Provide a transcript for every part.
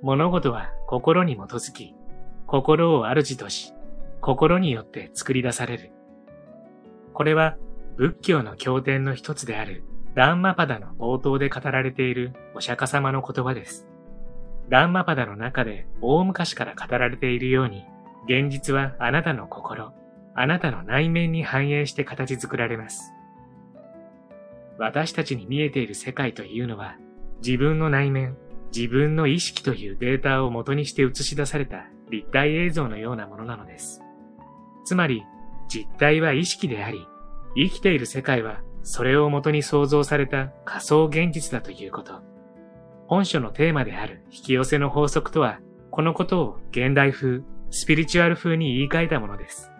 物事は心に基づき、心を主とし、心によって作り出される。これは仏教の経典の一つであるダンマパダの冒頭で語られているお釈迦様の言葉です。ダンマパダの中で大昔から語られているように、現実はあなたの心、あなたの内面に反映して形作られます。私たちに見えている世界というのは、自分の内面、自分の意識というデータを元にして映し出された立体映像のようなものなのです。つまり、実体は意識であり、生きている世界はそれを元に創造された仮想現実だということ。本書のテーマである引き寄せの法則とは、このことを現代風、スピリチュアル風に言い換えたものです。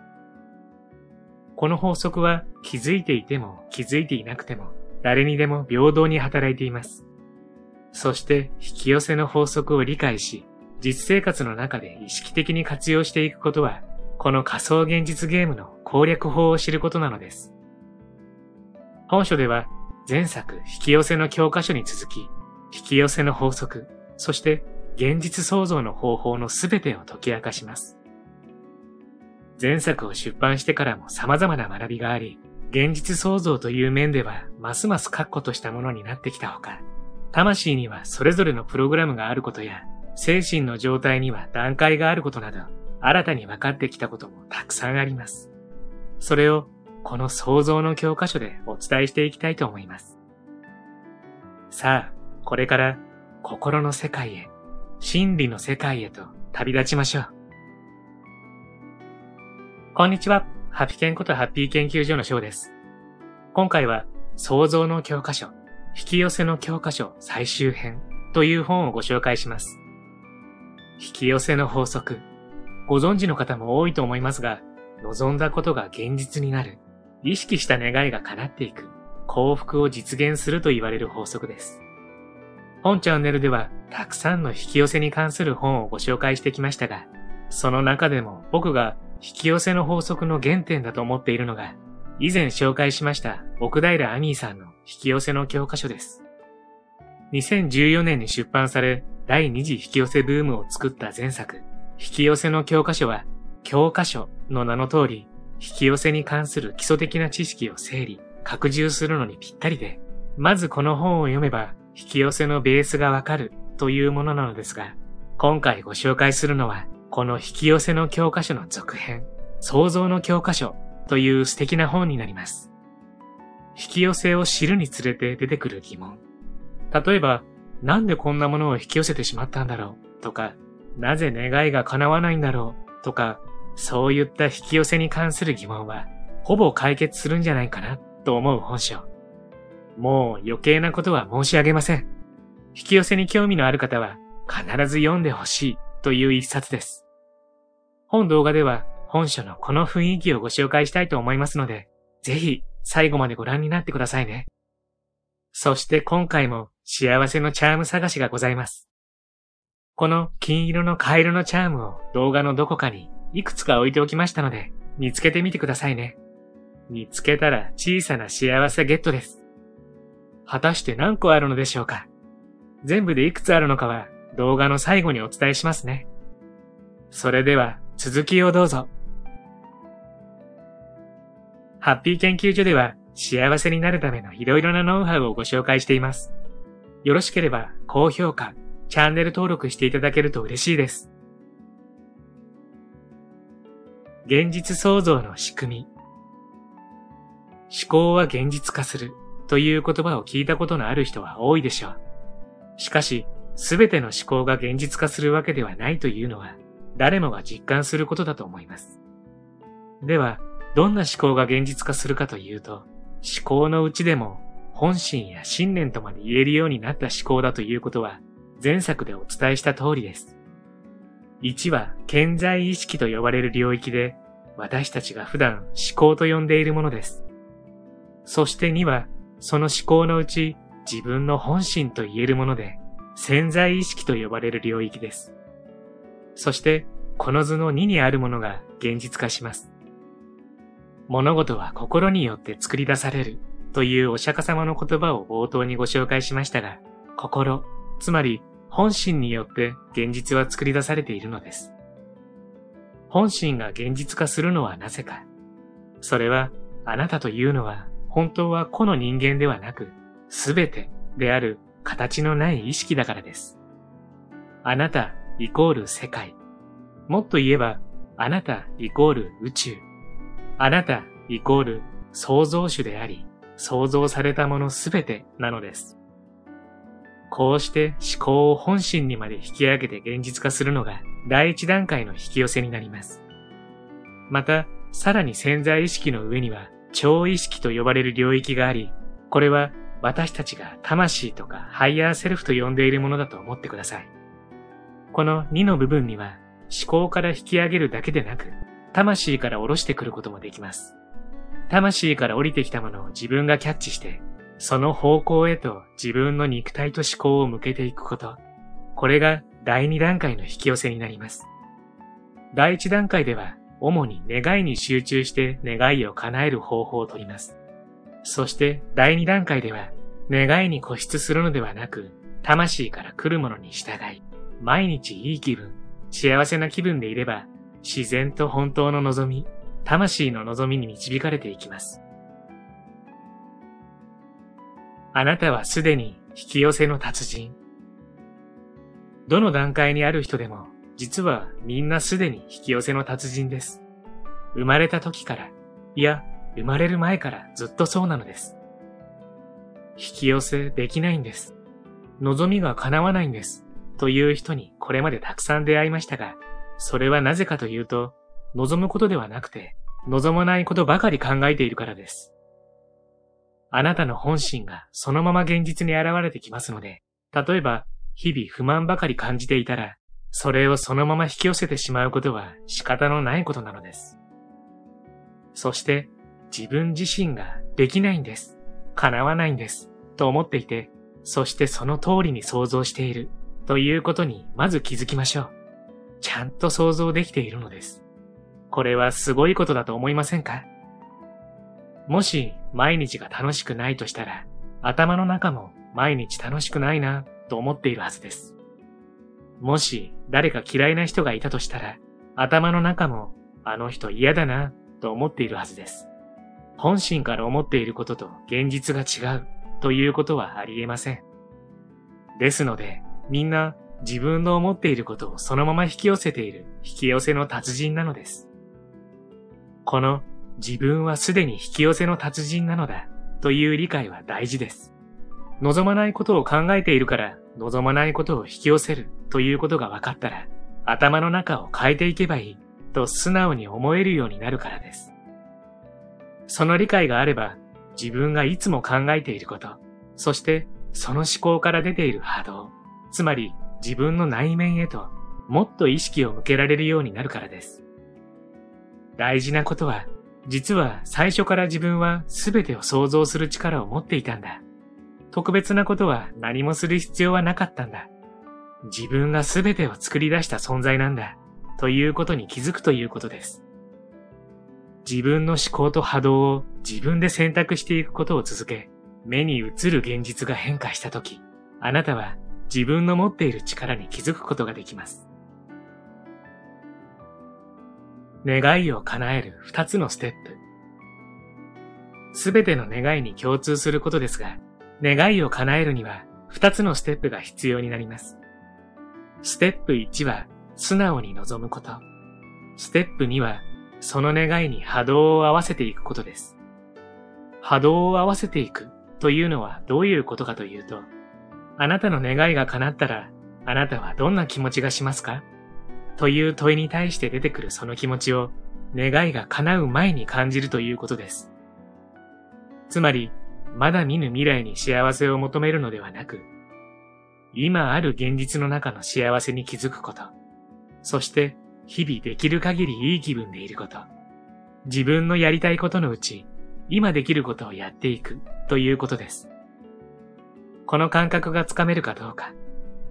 この法則は気づいていても気づいていなくても誰にでも平等に働いています。そして引き寄せの法則を理解し、実生活の中で意識的に活用していくことは、この仮想現実ゲームの攻略法を知ることなのです。本書では前作引き寄せの教科書に続き、引き寄せの法則、そして現実創造の方法のすべてを解き明かします。前作を出版してからも様々な学びがあり、現実創造という面ではますます確固としたものになってきたほか、魂にはそれぞれのプログラムがあることや、精神の状態には段階があることなど、新たに分かってきたこともたくさんあります。それをこの創造の教科書でお伝えしていきたいと思います。さあ、これから心の世界へ、真理の世界へと旅立ちましょう。こんにちは。ハピケンことハッピー研究所の翔です。今回は創造の教科書、引き寄せの教科書最終編という本をご紹介します。引き寄せの法則。ご存知の方も多いと思いますが、望んだことが現実になる、意識した願いが叶っていく、幸福を実現すると言われる法則です。本チャンネルではたくさんの引き寄せに関する本をご紹介してきましたが、その中でも僕が引き寄せの法則の原点だと思っているのが、以前紹介しました奥平アニーさんの引き寄せの教科書です。2014年に出版され、第2次引き寄せブームを作った前作、引き寄せの教科書は、教科書の名の通り、引き寄せに関する基礎的な知識を整理、拡充するのにぴったりで、まずこの本を読めば、引き寄せのベースがわかるというものなのですが、今回ご紹介するのは、この引き寄せの教科書の続編、創造の教科書という素敵な本になります。引き寄せを知るにつれて出てくる疑問。例えば、なんでこんなものを引き寄せてしまったんだろう？とか、なぜ願いが叶わないんだろう？とか、そういった引き寄せに関する疑問は、ほぼ解決するんじゃないかな？と思う本書。もう余計なことは申し上げません。引き寄せに興味のある方は必ず読んでほしいという一冊です。本動画では本書のこの雰囲気をご紹介したいと思いますので、ぜひ最後までご覧になってくださいね。そして今回も幸せのチャーム探しがございます。この金色のカエルのチャームを動画のどこかにいくつか置いておきましたので、見つけてみてくださいね。見つけたら小さな幸せゲットです。果たして何個あるのでしょうか全部でいくつあるのかは動画の最後にお伝えしますね。それでは続きをどうぞ。ハッピー研究所では幸せになるためのいろいろなノウハウをご紹介しています。よろしければ高評価、チャンネル登録していただけると嬉しいです。現実創造の仕組み。思考は現実化するという言葉を聞いたことのある人は多いでしょう。しかし、すべての思考が現実化するわけではないというのは、誰もが実感することだと思います。では、どんな思考が現実化するかというと、思考のうちでも本心や信念とまで言えるようになった思考だということは、前作でお伝えした通りです。1は健在意識と呼ばれる領域で、私たちが普段思考と呼んでいるものです。そして2は、その思考のうち自分の本心と言えるもので、潜在意識と呼ばれる領域です。そして、この図の2にあるものが現実化します。物事は心によって作り出されるというお釈迦様の言葉を冒頭にご紹介しましたが、心、つまり本心によって現実は作り出されているのです。本心が現実化するのはなぜか。それは、あなたというのは、本当は個の人間ではなく、すべてである形のない意識だからです。あなたイコール世界。もっと言えば、あなたイコール宇宙。あなたイコール創造主であり、創造されたものすべてなのです。こうして思考を本心にまで引き上げて現実化するのが第一段階の引き寄せになります。また、さらに潜在意識の上には超意識と呼ばれる領域があり、これは私たちが魂とかハイヤーセルフと呼んでいるものだと思ってください。この2の部分には思考から引き上げるだけでなく、魂から下ろしてくることもできます。魂から降りてきたものを自分がキャッチして、その方向へと自分の肉体と思考を向けていくこと。これが第2段階の引き寄せになります。第1段階では、主に願いに集中して願いを叶える方法をとります。そして第2段階では、願いに固執するのではなく、魂から来るものに従い、毎日いい気分、幸せな気分でいれば、自然と本当の望み、魂の望みに導かれていきます。あなたはすでに引き寄せの達人。どの段階にある人でも、実はみんなすでに引き寄せの達人です。生まれた時から、いや、生まれる前からずっとそうなのです。引き寄せできないんです。望みが叶わないんです。という人にこれまでたくさん出会いましたが、それはなぜかというと、望むことではなくて、望まないことばかり考えているからです。あなたの本心がそのまま現実に現れてきますので、例えば、日々不満ばかり感じていたら、それをそのまま引き寄せてしまうことは仕方のないことなのです。そして、自分自身ができないんです。叶わないんです。と思っていて、そしてその通りに想像している。ということにまず気づきましょう。ちゃんと想像できているのです。これはすごいことだと思いませんか？もし毎日が楽しくないとしたら、頭の中も毎日楽しくないなと思っているはずです。もし誰か嫌いな人がいたとしたら、頭の中もあの人嫌だなと思っているはずです。本心から思っていることと現実が違うということはありえません。ですので、みんな自分の思っていることをそのまま引き寄せている引き寄せの達人なのです。この自分はすでに引き寄せの達人なのだという理解は大事です。望まないことを考えているから望まないことを引き寄せるということが分かったら頭の中を変えていけばいいと素直に思えるようになるからです。その理解があれば自分がいつも考えていること、そしてその思考から出ている波動、つまり自分の内面へともっと意識を向けられるようになるからです。大事なことは、実は最初から自分は全てを想像する力を持っていたんだ。特別なことは何もする必要はなかったんだ。自分が全てを作り出した存在なんだ。ということに気づくということです。自分の思考と波動を自分で選択していくことを続け、目に映る現実が変化したとき、あなたは自分の持っている力に気づくことができます。願いを叶える二つのステップ。すべての願いに共通することですが、願いを叶えるには二つのステップが必要になります。ステップ1は素直に望むこと。ステップ2はその願いに波動を合わせていくことです。波動を合わせていくというのはどういうことかというと、あなたの願いが叶ったら、あなたはどんな気持ちがしますか？という問いに対して出てくるその気持ちを、願いが叶う前に感じるということです。つまり、まだ見ぬ未来に幸せを求めるのではなく、今ある現実の中の幸せに気づくこと、そして日々できる限りいい気分でいること、自分のやりたいことのうち、今できることをやっていくということです。この感覚がつかめるかどうか、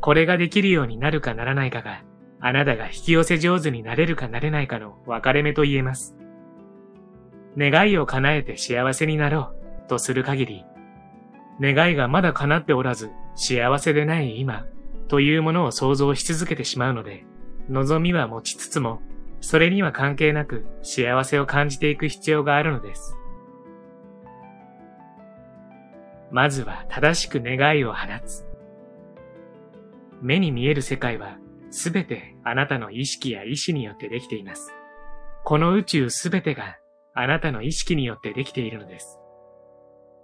これができるようになるかならないかが、あなたが引き寄せ上手になれるかなれないかの分かれ目と言えます。願いを叶えて幸せになろうとする限り、願いがまだ叶っておらず幸せでない今、というものを想像し続けてしまうので、望みは持ちつつも、それには関係なく幸せを感じていく必要があるのです。まずは正しく願いを放つ。目に見える世界はすべてあなたの意識や意志によってできています。この宇宙すべてがあなたの意識によってできているのです。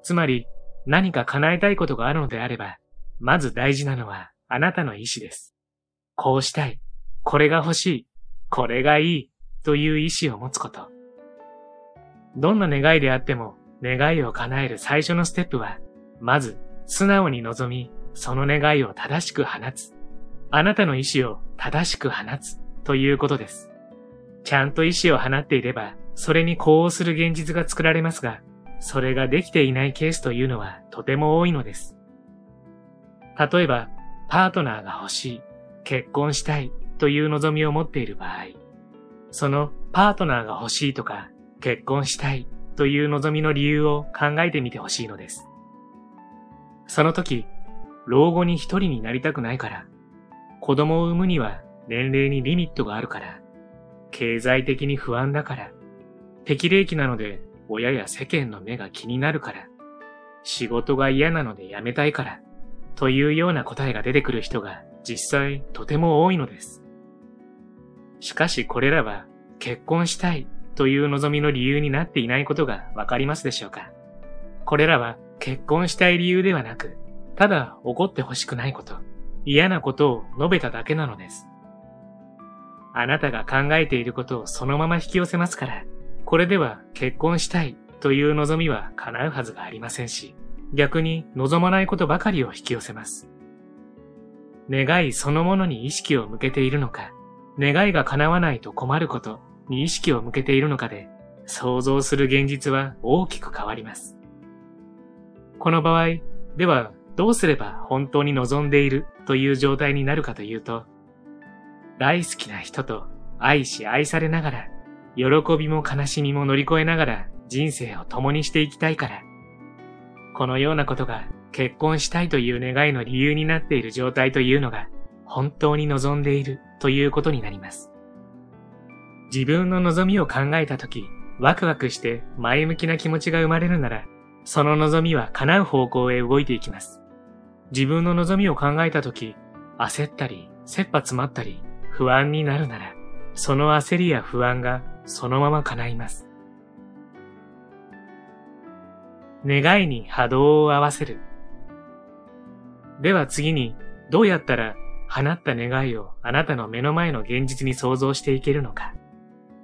つまり何か叶えたいことがあるのであれば、まず大事なのはあなたの意志です。こうしたい、これが欲しい、これがいいという意志を持つこと。どんな願いであっても願いを叶える最初のステップは、まず素直に望み、その願いを正しく放つ。あなたの意志を正しく放つということです。ちゃんと意志を放っていれば、それに呼応する現実が作られますが、それができていないケースというのはとても多いのです。例えば、パートナーが欲しい、結婚したいという望みを持っている場合、そのパートナーが欲しいとか、結婚したいという望みの理由を考えてみてほしいのです。その時、老後に一人になりたくないから、子供を産むには年齢にリミットがあるから、経済的に不安だから、適齢期なので親や世間の目が気になるから、仕事が嫌なので辞めたいから、というような答えが出てくる人が実際とても多いのです。しかしこれらは結婚したいという望みの理由になっていないことがわかりますでしょうか？これらは結婚したい理由ではなく、ただ怒ってほしくないこと、嫌なことを述べただけなのです。あなたが考えていることをそのまま引き寄せますから、これでは結婚したいという望みは叶うはずがありませんし、逆に望まないことばかりを引き寄せます。願いそのものに意識を向けているのか、願いが叶わないと困ることに意識を向けているのかで、想像する現実は大きく変わります。この場合、ではどうすれば本当に望んでいるという状態になるかというと、大好きな人と愛し愛されながら、喜びも悲しみも乗り越えながら人生を共にしていきたいから、このようなことが結婚したいという願いの理由になっている状態というのが本当に望んでいるということになります。自分の望みを考えたとき、ワクワクして前向きな気持ちが生まれるなら、その望みは叶う方向へ動いていきます。自分の望みを考えたとき、焦ったり、切羽詰まったり、不安になるなら、その焦りや不安がそのまま叶います。願いに波動を合わせる。では次に、どうやったら放った願いをあなたの目の前の現実に想像していけるのか。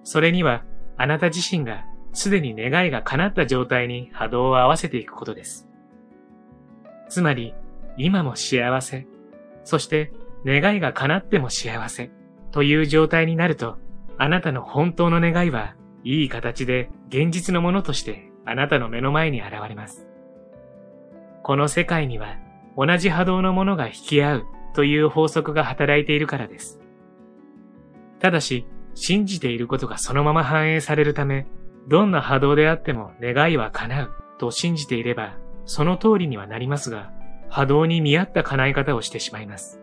それには、あなた自身がすでに願いが叶った状態に波動を合わせていくことです。つまり、今も幸せ、そして願いが叶っても幸せという状態になると、あなたの本当の願いはいい形で現実のものとしてあなたの目の前に現れます。この世界には同じ波動のものが引き合うという法則が働いているからです。ただし、信じていることがそのまま反映されるため、どんな波動であっても願いは叶うと信じていれば、その通りにはなりますが、波動に見合った叶え方をしてしまいます。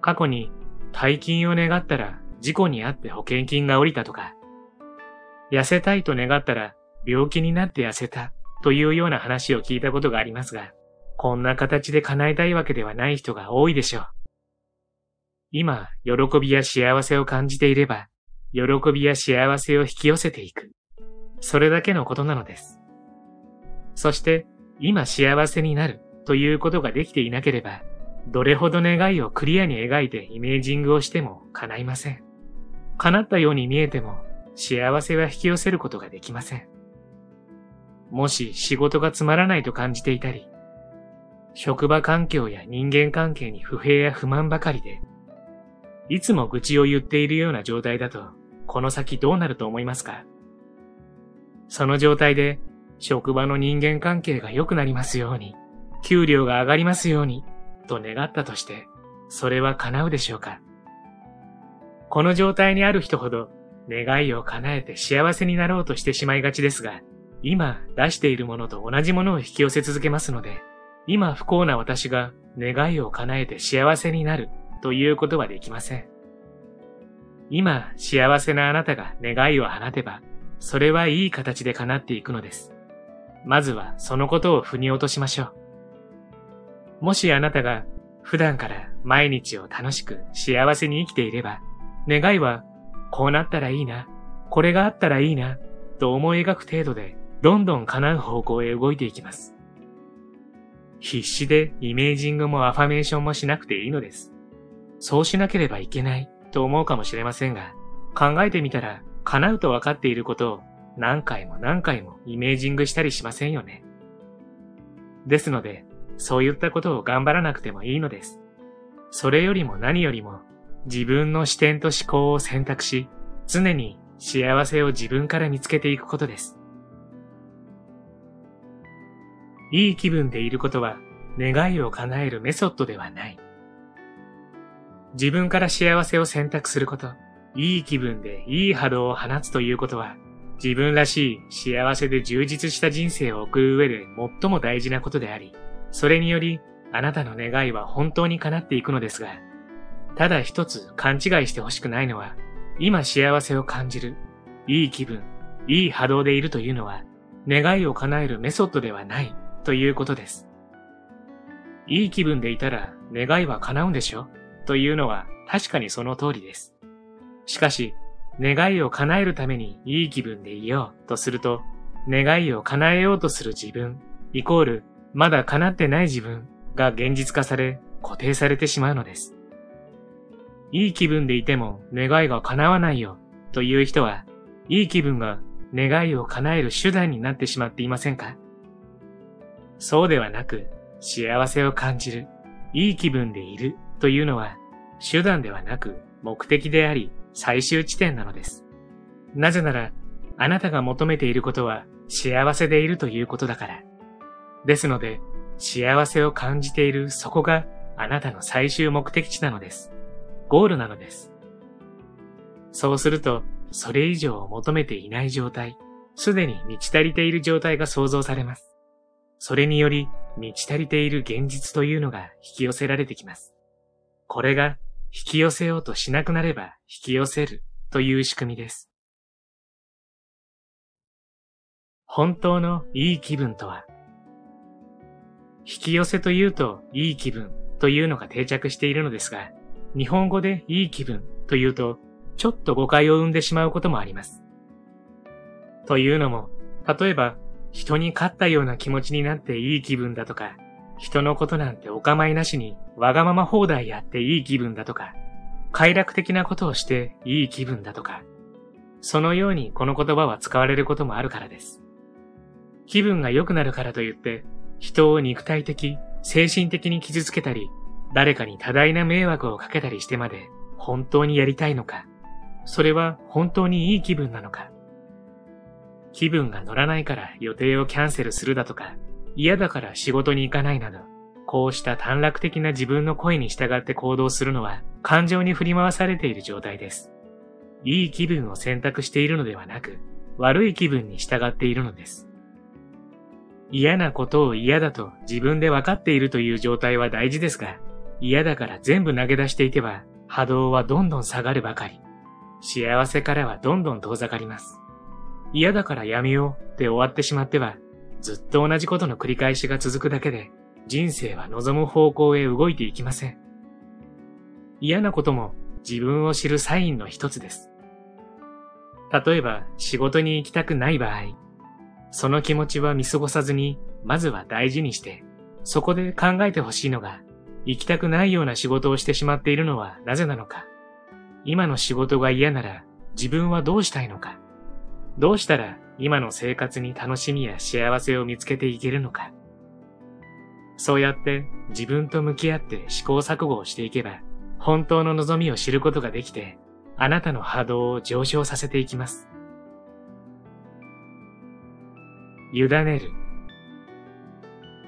過去に大金を願ったら事故に遭って保険金が下りたとか、痩せたいと願ったら病気になって痩せたというような話を聞いたことがありますが、こんな形で叶えたいわけではない人が多いでしょう。今、喜びや幸せを感じていれば、喜びや幸せを引き寄せていく。それだけのことなのです。そして、今幸せになるということができていなければ、どれほど願いをクリアに描いてイメージングをしても叶いません。叶ったように見えても幸せは引き寄せることができません。もし仕事がつまらないと感じていたり、職場環境や人間関係に不平や不満ばかりで、いつも愚痴を言っているような状態だと、この先どうなると思いますか？その状態で職場の人間関係が良くなりますように、給料が上がりますように、と願ったとして、それは叶うでしょうか？この状態にある人ほど、願いを叶えて幸せになろうとしてしまいがちですが、今出しているものと同じものを引き寄せ続けますので、今不幸な私が願いを叶えて幸せになるということはできません。今幸せなあなたが願いを放てば、それはいい形で叶っていくのです。まずはそのことを腑に落としましょう。もしあなたが普段から毎日を楽しく幸せに生きていれば、願いはこうなったらいいな、これがあったらいいな、と思い描く程度でどんどん叶う方向へ動いていきます。必死でイメージングもアファメーションもしなくていいのです。そうしなければいけないと思うかもしれませんが、考えてみたら叶うと分かっていることを何回も何回もイメージングしたりしませんよね。ですので、そういったことを頑張らなくてもいいのです。それよりも何よりも、自分の視点と思考を選択し、常に幸せを自分から見つけていくことです。いい気分でいることは願いを叶えるメソッドではない。自分から幸せを選択すること、いい気分でいい波動を放つということは、自分らしい幸せで充実した人生を送る上で最も大事なことであり、それによりあなたの願いは本当に叶っていくのですが、ただ一つ勘違いしてほしくないのは、今幸せを感じる、いい気分、いい波動でいるというのは、願いを叶えるメソッドではないということです。いい気分でいたら願いは叶うんでしょ？というのは確かにその通りです。しかし、願いを叶えるためにいい気分でいようとすると、願いを叶えようとする自分、イコール、まだ叶ってない自分が現実化され、固定されてしまうのです。いい気分でいても願いが叶わないよという人は、いい気分が願いを叶える手段になってしまっていませんか？そうではなく、幸せを感じる、いい気分でいるというのは、手段ではなく目的であり、最終地点なのです。なぜなら、あなたが求めていることは幸せでいるということだから。ですので、幸せを感じているそこがあなたの最終目的地なのです。ゴールなのです。そうすると、それ以上を求めていない状態、すでに満ち足りている状態が想像されます。それにより、満ち足りている現実というのが引き寄せられてきます。これが引き寄せようとしなくなれば引き寄せるという仕組みです。本当のいい気分とは、引き寄せというといい気分というのが定着しているのですが、日本語でいい気分というと、ちょっと誤解を生んでしまうこともあります。というのも、例えば、人に勝ったような気持ちになっていい気分だとか、人のことなんてお構いなしにわがまま放題やっていい気分だとか、快楽的なことをしていい気分だとか、そのようにこの言葉は使われることもあるからです。気分が良くなるからといって、人を肉体的、精神的に傷つけたり、誰かに多大な迷惑をかけたりしてまで本当にやりたいのか、それは本当にいい気分なのか、気分が乗らないから予定をキャンセルするだとか、嫌だから仕事に行かないなど、こうした短絡的な自分の声に従って行動するのは感情に振り回されている状態です。いい気分を選択しているのではなく、悪い気分に従っているのです。嫌なことを嫌だと自分で分かっているという状態は大事ですが、嫌だから全部投げ出していては波動はどんどん下がるばかり。幸せからはどんどん遠ざかります。嫌だからやめようって終わってしまってはずっと同じことの繰り返しが続くだけで、人生は望む方向へ動いていきません。嫌なことも自分を知るサインの一つです。例えば仕事に行きたくない場合、その気持ちは見過ごさずに、まずは大事にして、そこで考えてほしいのが、行きたくないような仕事をしてしまっているのはなぜなのか。今の仕事が嫌なら自分はどうしたいのか。どうしたら今の生活に楽しみや幸せを見つけていけるのか。そうやって自分と向き合って試行錯誤をしていけば、本当の望みを知ることができて、あなたの波動を上昇させていきます。委ねる。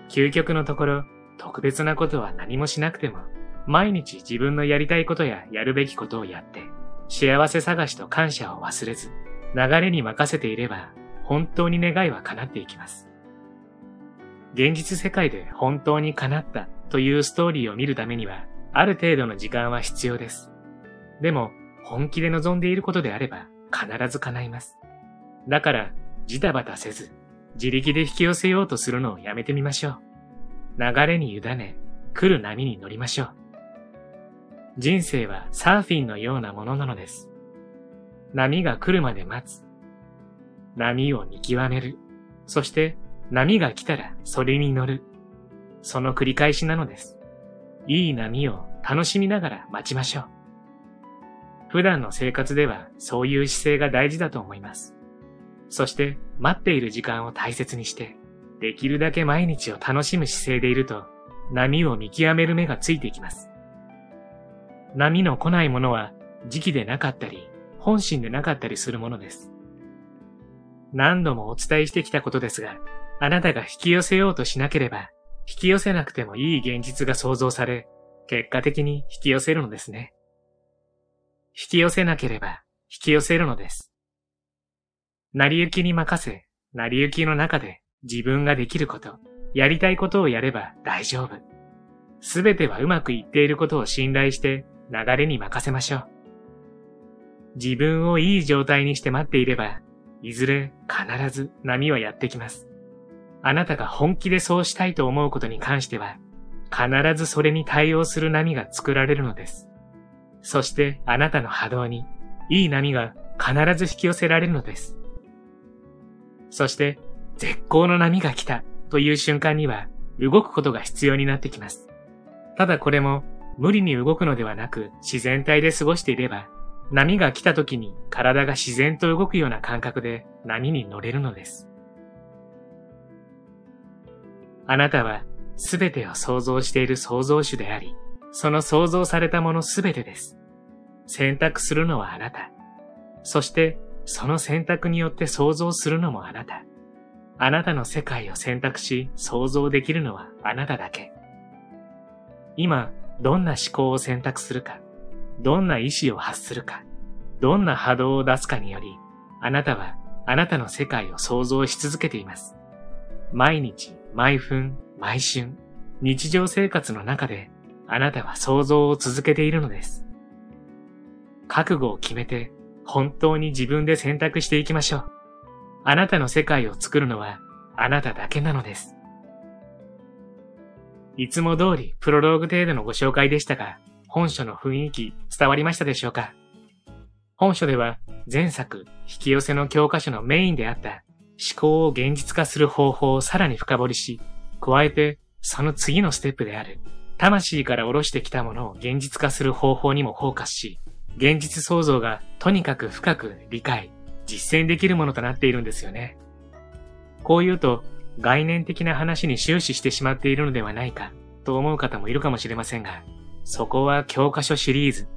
究極のところ、特別なことは何もしなくても、毎日自分のやりたいことややるべきことをやって、幸せ探しと感謝を忘れず、流れに任せていれば、本当に願いは叶っていきます。現実世界で本当に叶ったというストーリーを見るためには、ある程度の時間は必要です。でも、本気で望んでいることであれば、必ず叶います。だから、ジタバタせず、自力で引き寄せようとするのをやめてみましょう。流れに委ね、来る波に乗りましょう。人生はサーフィンのようなものなのです。波が来るまで待つ。波を見極める。そして波が来たらそれに乗る。その繰り返しなのです。いい波を楽しみながら待ちましょう。普段の生活ではそういう姿勢が大事だと思います。そして待っている時間を大切にして、できるだけ毎日を楽しむ姿勢でいると、波を見極める目がついていきます。波の来ないものは時期でなかったり、本心でなかったりするものです。何度もお伝えしてきたことですが、あなたが引き寄せようとしなければ、引き寄せなくてもいい現実が想像され、結果的に引き寄せるのですね。引き寄せなければ、引き寄せるのです。成り行きに任せ、成り行きの中で自分ができること、やりたいことをやれば大丈夫。すべてはうまくいっていることを信頼して流れに任せましょう。自分をいい状態にして待っていれば、いずれ必ず波はやってきます。あなたが本気でそうしたいと思うことに関しては、必ずそれに対応する波が作られるのです。そしてあなたの波動に、いい波が必ず引き寄せられるのです。そして、絶好の波が来たという瞬間には、動くことが必要になってきます。ただこれも、無理に動くのではなく、自然体で過ごしていれば、波が来た時に体が自然と動くような感覚で波に乗れるのです。あなたはすべてを想像している創造主であり、その想像されたものすべてです。選択するのはあなた。そしてその選択によって想像するのもあなた。あなたの世界を選択し想像できるのはあなただけ。今、どんな思考を選択するか、どんな意志を発するか、どんな波動を出すかにより、あなたはあなたの世界を想像し続けています。毎日、毎分、毎春、日常生活の中であなたは想像を続けているのです。覚悟を決めて本当に自分で選択していきましょう。あなたの世界を作るのはあなただけなのです。いつも通りプロローグ程度のご紹介でしたが、本書の雰囲気伝わりましたでしょうか？本書では前作引き寄せの教科書のメインであった思考を現実化する方法をさらに深掘りし、加えてその次のステップである魂から下ろしてきたものを現実化する方法にもフォーカスし、現実創造がとにかく深く理解、実践できるものとなっているんですよね。こう言うと概念的な話に終始してしまっているのではないかと思う方もいるかもしれませんが、そこは教科書シリーズ。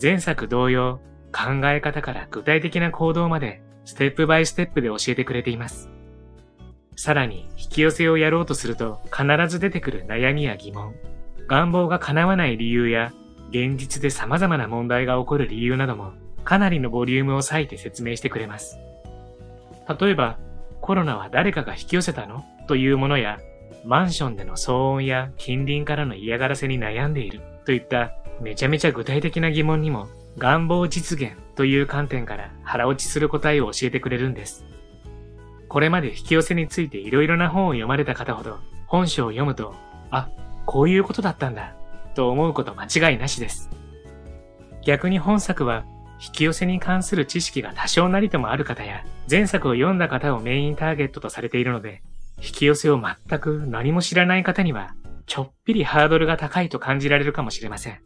前作同様、考え方から具体的な行動までステップバイステップで教えてくれています。さらに引き寄せをやろうとすると必ず出てくる悩みや疑問、願望が叶わない理由や現実で様々な問題が起こる理由などもかなりのボリュームを割いて説明してくれます。例えば、コロナは誰かが引き寄せたの？というものや、マンションでの騒音や近隣からの嫌がらせに悩んでいる？といっためちゃめちゃ具体的な疑問にも願望実現という観点から腹落ちする答えを教えてくれるんです。これまで引き寄せについて色々な本を読まれた方ほど本書を読むと、あ、こういうことだったんだと思うこと間違いなしです。逆に本作は引き寄せに関する知識が多少なりともある方や前作を読んだ方をメインターゲットとされているので引き寄せを全く何も知らない方にはちょっぴりハードルが高いと感じられるかもしれません。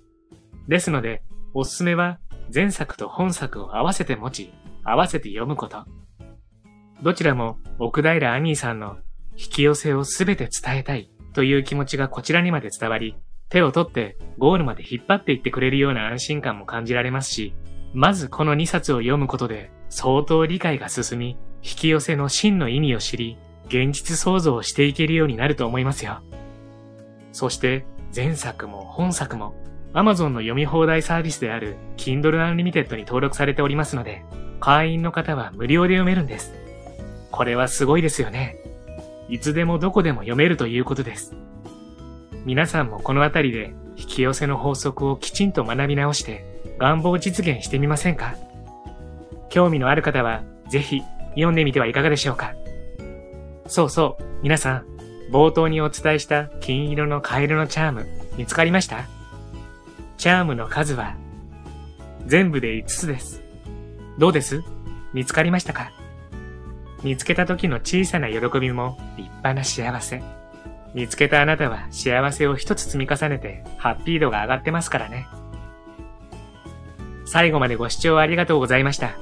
ですので、おすすめは前作と本作を合わせて持ち、合わせて読むこと。どちらも奥平アニーさんの引き寄せをすべて伝えたいという気持ちがこちらにまで伝わり、手を取ってゴールまで引っ張っていってくれるような安心感も感じられますし、まずこの2冊を読むことで相当理解が進み、引き寄せの真の意味を知り、現実創造をしていけるようになると思いますよ。そして前作も本作も Amazon の読み放題サービスである Kindle Unlimited に登録されておりますので、会員の方は無料で読めるんです。これはすごいですよね。いつでもどこでも読めるということです。皆さんもこのあたりで引き寄せの法則をきちんと学び直して願望実現してみませんか？興味のある方はぜひ読んでみてはいかがでしょうか？そうそう、皆さん、冒頭にお伝えした金色のカエルのチャーム見つかりました？チャームの数は全部で5つです。どうです？見つかりましたか？見つけた時の小さな喜びも立派な幸せ。見つけたあなたは幸せを一つ積み重ねてハッピー度が上がってますからね。最後までご視聴ありがとうございました。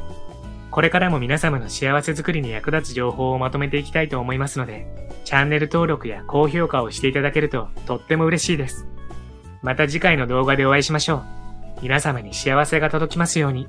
これからも皆様の幸せづくりに役立つ情報をまとめていきたいと思いますので、チャンネル登録や高評価をしていただけるととっても嬉しいです。また次回の動画でお会いしましょう。皆様に幸せが届きますように。